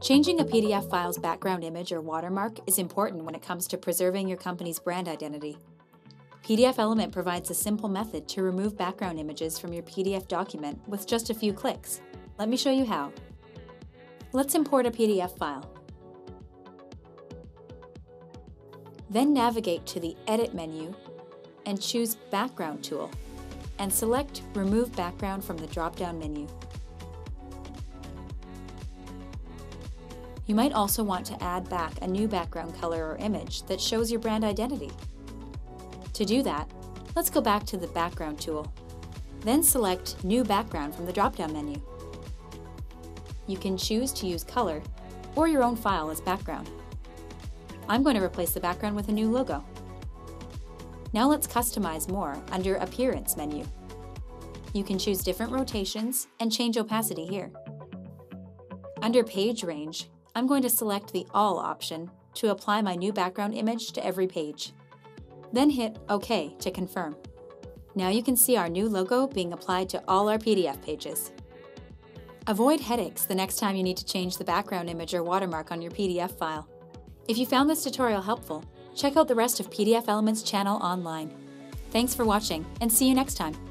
Changing a PDF file's background image or watermark is important when it comes to preserving your company's brand identity. PDFelement provides a simple method to remove background images from your PDF document with just a few clicks. Let me show you how. Let's import a PDF file. Then navigate to the Edit menu and choose Background tool and select Remove Background from the drop-down menu. You might also want to add back a new background color or image that shows your brand identity. To do that, let's go back to the Background tool. Then select New Background from the drop-down menu. You can choose to use color or your own file as background. I'm going to replace the background with a new logo. Now let's customize more under Appearance menu. You can choose different rotations and change opacity here. Under Page Range, I'm going to select the All option to apply my new background image to every page. Then hit OK to confirm. Now you can see our new logo being applied to all our PDF pages. Avoid headaches the next time you need to change the background image or watermark on your PDF file. If you found this tutorial helpful, check out the rest of PDFelement's channel online. Thanks for watching, and see you next time.